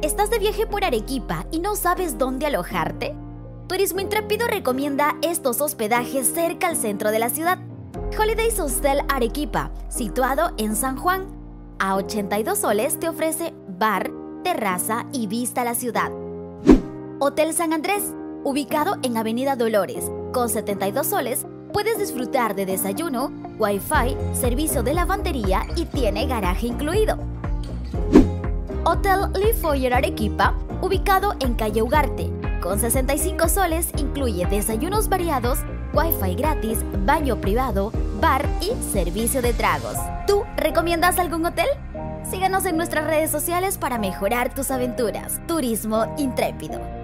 ¿Estás de viaje por Arequipa y no sabes dónde alojarte? Turismo Intrépido recomienda estos hospedajes cerca al centro de la ciudad. Holidays Hostel Arequipa, situado en San Juan. A 82 soles te ofrece bar, terraza y vista a la ciudad. Hotel San Andrés, ubicado en Avenida Dolores, con 72 soles, puedes disfrutar de desayuno, wifi, servicio de lavandería y tiene garaje incluido. Hotel Le Foyer Arequipa, ubicado en calle Ugarte, con 65 soles incluye desayunos variados, wifi gratis, baño privado, bar y servicio de tragos. ¿Tú recomiendas algún hotel? Síguenos en nuestras redes sociales para mejorar tus aventuras. Turismo Intrépido.